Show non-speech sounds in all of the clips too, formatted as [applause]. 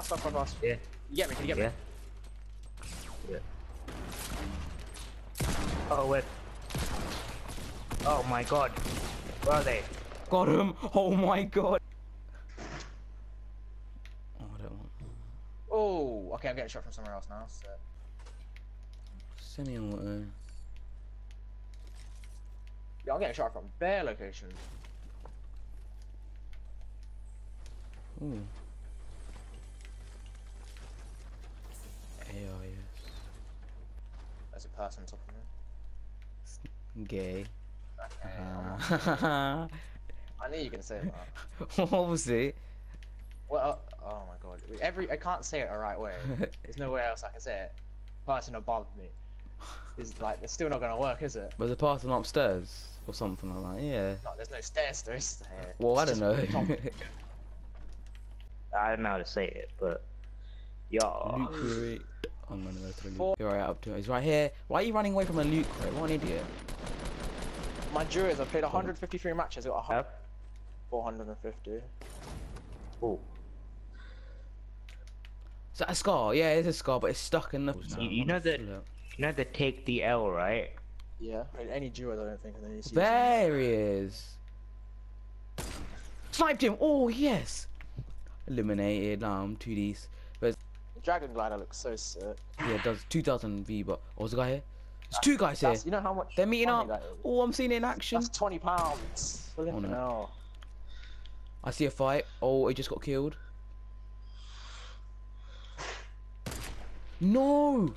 fast, fast, fast, fast. Yeah. You get me? Can you get Yeah. me? Yeah. Oh wait. Oh my god. Where are they? Got him! Oh my god! Oh, I don't want. Oh, okay, I'm getting shot from somewhere else now. So. Semi auto. Uh? Yeah, I'm getting shot from bare locations. Ooh. A person on top of me. Gay. Okay, I'm not- Uh, I knew you could say that. [laughs] what was it? Well, uh, oh my god. Every I can't say it the right way. [laughs] There's no way else I can say it. Person above me. Is like it's still not gonna work, is it? Was the person upstairs or something like that? Yeah. No, there's no stairs there, is there? [laughs] Well, I don't know. I don't know how to say it, but yeah. Loot crate. I'm gonna go to the loot. Four. You're right up to it. He's right here. Why are you running away from a loot crate? What an idiot. My jurors, I've played 153 matches, I got a hun- Yep. 450. Oh. Is that a scar? Yeah, it's a scar, but it's stuck in the. You- you know that- Look. You know the take the L, right? Yeah. Any jurors, I don't think, and then you see. There he is. Sniped him. Oh yes. Eliminated. Um, two Ds. The Dragon Glider looks so sick. Yeah, it does 2,000 V. But oh, there's a guy here. There's two guys here. You know how much. They're meeting up. Oh, I'm seeing it in action. That's 20 pounds. Flipping no. hell. I see a fight. Oh, he just got killed. No!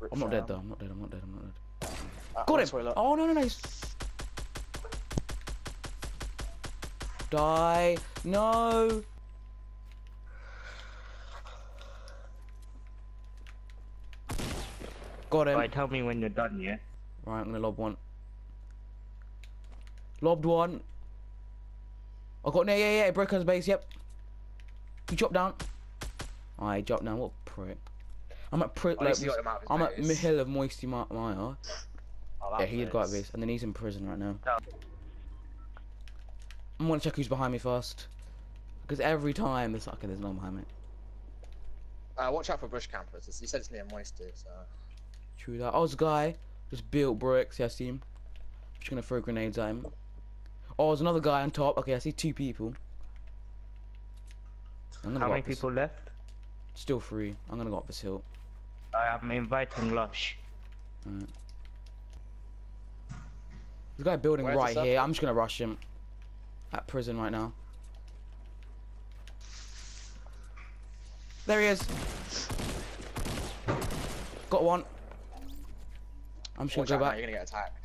Rip I'm not dead though. I'm not dead. I'm not dead. I'm not dead. Uh, Got him! toilet. Oh no no no! Die! No! Got him. Right, tell me when you're done, yeah? Right, I'm gonna lob one. Lobbed one. I got no, yeah, yeah, it broke his base, yep. He dropped down. I dropped down, what prick. I'm at pri- At like, least he got him out of I'm at base. Mihill of Moisty Ma- Maya. Oh, Yeah, he had got place. base, and then he's in prison right now. No. I'm gonna check who's behind me first. Because every time there's okay, there's no one behind me. Uh, watch out for bush campers. He said it's near Moisty, so. True that. Oh, there's a guy just built bricks. Yeah, I see him. Just gonna throw grenades at him. Oh, there's another guy on top. Okay, I see two people. I'm gonna How many up this- people left? Still three. I'm gonna go up this hill. I am inviting Lush. Alright. There's a guy building Where's right here. I'm just gonna rush him. At prison right now. There he is. Got one. I'm just Watch gonna out go back. you're gonna get attacked.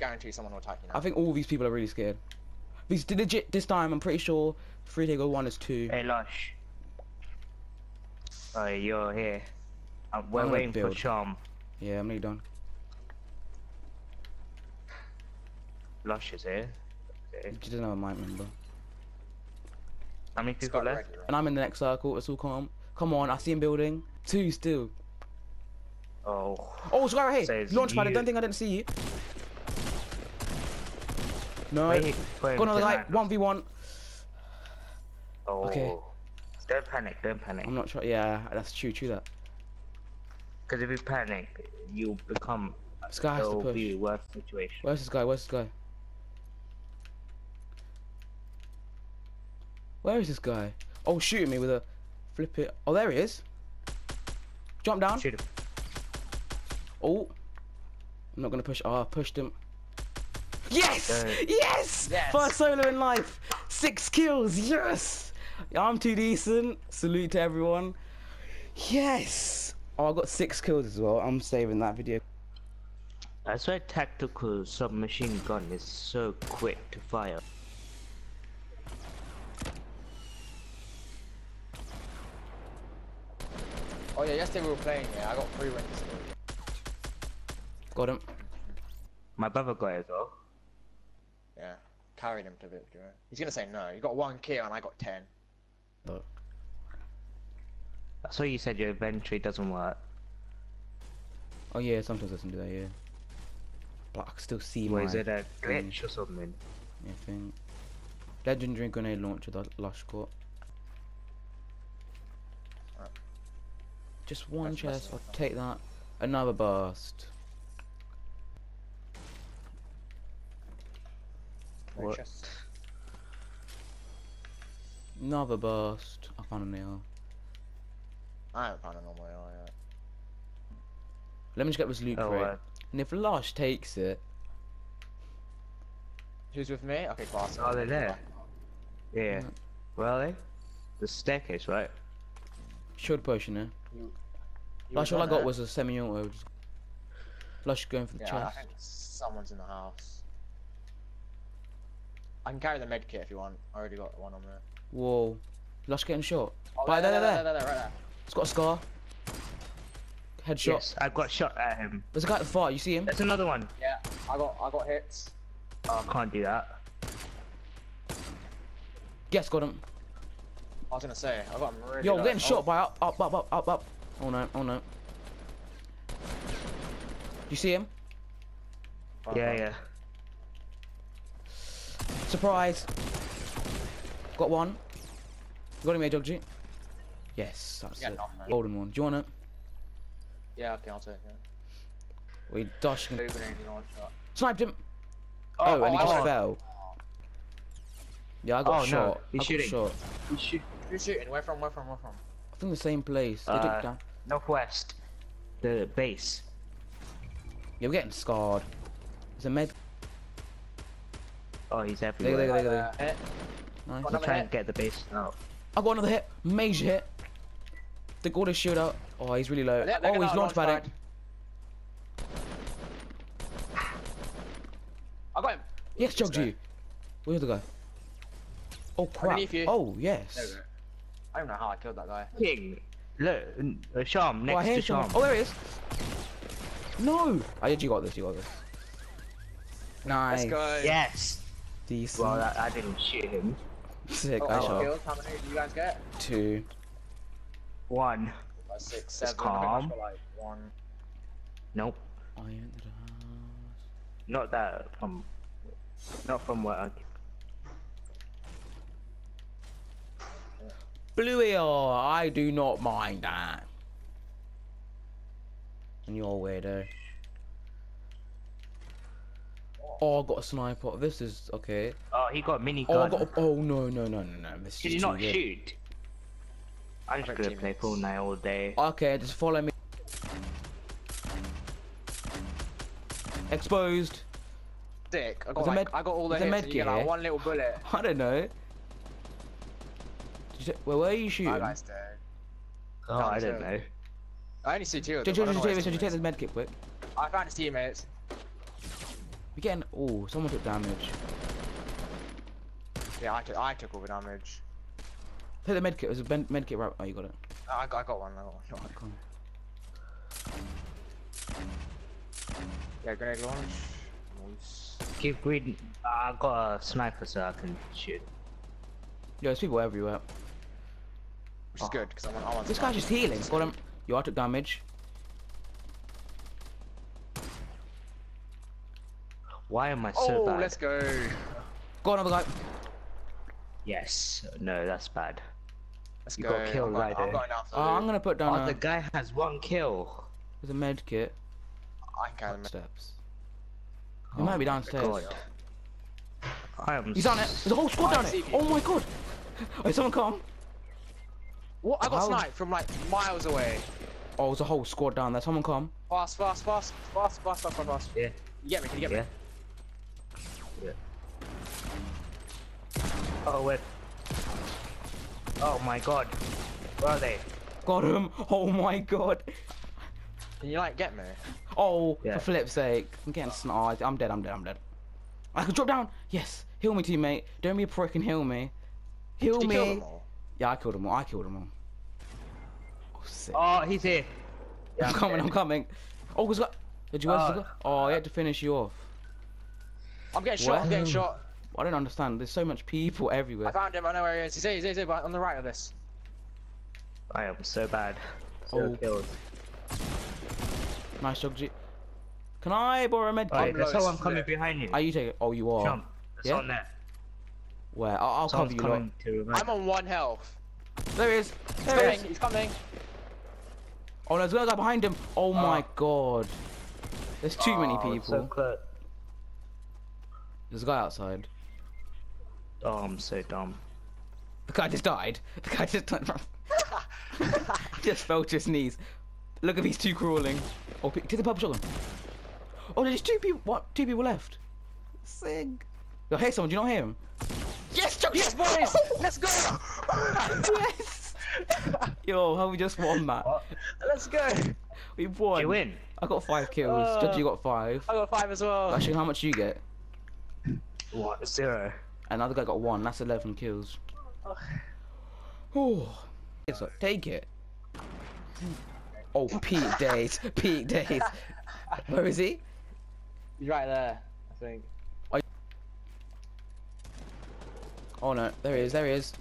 Guarantee someone will attack you now. I think all these people are really scared. These legit this time. I'm pretty sure three take one is two. Hey, Lush. Oh, you're here. Uh, we're gonna waiting build. for Charm. Yeah, I'm nearly done. Lush is here. Okay. He doesn't have a mic member. How many It's people got left? regular. And I'm in the next circle. It's all calm. Come on, I see him building. Two still. Oh. Oh, it's right here. Launch pad. I don't think I didn't see you. No. Wait, another guy. One v one. Oh. Okay. Don't panic, don't panic. I'm not sure. Yeah, that's true. True that. Because if you panic, you become This guy has to push. be worse situation. Where's this guy? Where's this guy? Where is this guy? Oh, shooting me with a flip it. Oh, there he is. Jump down. Shoot him. Oh. I'm not gonna push. Oh, I pushed him. Yes! Good. Yes! Yes. First solo in life. Six kills. Yes! I'm too decent. Salute to everyone. Yes! Oh, I got six kills as well. I'm saving that video. I swear tactical submachine gun is so quick to fire. Oh yeah, yesterday we were playing. Yeah, I got three wins. Got him. My brother got it as well. Yeah, carried him to victory. He's gonna say no. You got one kill and I got ten. But That's why you said your inventory doesn't work. oh yeah, sometimes I can do that. Yeah. But I can still see Or my. is it a thing. glitch or something? I think. Legendary grenade launcher that Lush got. Just one That's chest. I'll take that. Another burst. What? chest. Another burst. I found a nail. I haven't found a normal AR yet. Let me just get this loot Oh, crate. uh, And if Lush takes it, Who's with me? Okay, class. Oh, they're there. yeah. Mm. Where are they? The staircase, right? shield potion there. You Lush, all I got there? was a semi-auto. Just- Lush going for the Yeah, I chest. think someone's in the house. I can carry the med kit if you want. I already got one on there. Whoa. Lush getting shot. Oh, Right, there, there, there. there, there, right there. It's got a scar. Headshot. Yes, I got shot at him. There's a guy at the far. You see him? There's another one. Yeah, I got, I got hits. Oh, I can't do that. Yes, got him. I was gonna say, I got him really. Yo, low. getting Oh, shot by up, up, up, up, up, up. Oh no, oh no. You see him? Yeah, yeah. Surprise. Got one. Got him here, Jogji. Yes, that's Yeah, it. knocked. Golden one. Do you want it? Yeah, okay, I'll take it. We dash him. Two grenades in one shot. Sniped him. Oh, and he I just got- fell. Yeah, I got Oh, no, shot. he's I got shooting. shot. You shoot. Who's shooting? Where from? Where from? Where from? I think the same place. They took Uh. Northwest. The base. Yeah, we're getting scarred. There's a med. Oh, he's There, everywhere. there, there, there. Uh, hit. Nice. Got I'm another trying to get the base out. I got another hit. Major hit. The got his shield out. Oh, he's really low. Yeah, they're oh, he's launch launch padding. I got him. Yes, This guy. Jogji. Where's the guy? Oh crap. Oh yes. I don't know how I killed that guy. King. Look, n- uh, Sham, Oh, I next hear to someone. Sham. Oh, there he is. No. I did. You got this. You got this. Nice. Let's go. Oh, Yes. Decent. Well, I, I didn't shoot him. Sick. Oh, I shot kills. How many did you guys get? two. One. Like six, seven. I calm. think I shot like one. Nope. I entered the house. Not that from. Not from where I. Bluey, oh, I do not mind that. And you're a weirdo. Oh, I got a sniper. This is okay. Oh, he got a mini Oh, I gun. got. A, oh no, no, no, no, no. This Did just you not good. shoot? I'm just gonna play teammates. Fortnite all day. Okay, just follow me. Exposed. Dick. I got like, med- I got all the there's hits med and you get like one little bullet. [laughs] I don't know. Did you, well, where are you My shooting? guy's dead. Oh, I don't know. I only see two of Did you, did don't you, did you take this teammates. med kit quick? I found his teammates. We're getting. Oh, someone took damage. Yeah, I took, I took all the damage. Take the med kit. There's a med, med kit right. Oh, you got it. Oh, I got, I got one. I got one. Come on. Yeah, grenade launch. Nice. Keep green. I got a sniper so I can shoot. Yo, there's people everywhere. Which is oh. good because I want. I want This guy's just healing. Got him. Yo, I took damage. Why am I Oh, so bad? let's go. Got another guy. Yes. No, that's bad. Let's You go. got killed I'm going, right I'm there. going Oh, I'm gonna put down Oh, a. the guy has one kill. There's a med kit. I can carry the Steps. He Oh might be oh my downstairs. God. I am. He's on it. There's a whole squad I down it. you. Oh my god. [laughs] Oh, someone come. What? I got How- sniped from like miles away. Oh, there's a whole squad down there. Someone come. Fast, fast, fast, fast, fast, fast, fast, fast. Yeah. You get me? Can you get Yeah. me? Yeah. Oh wait. Oh my god. Where are they? Got him. Oh my god. Can you like get me? Oh, Yeah. for flip's sake. I'm getting sniped. I'm dead. I'm dead. I'm dead. I can drop down. Yes. Heal me, teammate. Don't be a prick and heal me. Heal Did you me. kill them all? Yeah, I killed him all. I killed him all. Oh, sick. Oh, he's here. Yeah, I'm coming. dead. I'm coming. Oh, he's got. Did you guys? Oh. Oh, he had to finish you off. I'm getting shot. I'm getting shot. I don't understand. There's so much people everywhere. I found him. I know where he is. He's here. He's here. He's here. On the right of this. I am so bad. So Oh. killed. Nice job, G. Can I borrow a med kit? Right, I'm there's low someone split. coming behind you. Are you taking? Oh, you are. Jump. It's Yeah? on there. Where? I'll, I'll cover you. Coming to. I'm on one health. There he is. He's There he coming. is. He's coming. Oh, there's a guy behind him. Oh, oh. my Oh. god. There's too many Oh, people. So close. There's a guy outside. Oh, I'm so dumb. The guy just died. The guy just turned around. [laughs] just fell to his knees. Look at these two crawling. Oh, pick- take the purple shotgun. Oh, there's two people. What? Two people left. Sig. Yo, hey, someone. Do you not hear him? Yes, Chuck. Yes, boys! Let's go! yes. Yo, how we just won that? Let's go! We won. You win. I got five kills. Uh. Judge, you got five. I got five as well. Actually, how much you get? What? Zero. Another guy got one. That's 11 kills. Oh. It's like, take it. Oh, peak days. Peak days. Where is he? He's right there, I think. Oh no, there he is, there he is.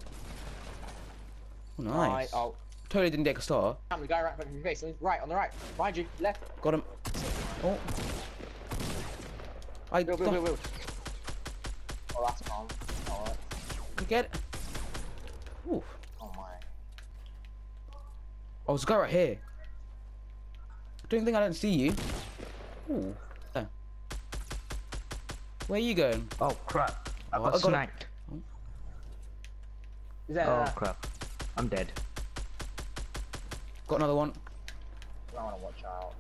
Oh, nice. Right, oh, Totally didn't get a star. damn, the guy right in front of your face. Right, on the right. Behind you, left. Got him. Oh. I Wheel, wheel, got wheel, wheel. Oh, that's calm. Alright. to get it. Ooh. Oh my. Oh, there's a guy right here. Don't think I don't see you. Ooh. There. Where are you going? Oh crap. I Oh, got I got sniped. Is that, Oh uh, crap. I'm dead. Got another one. I want to watch out.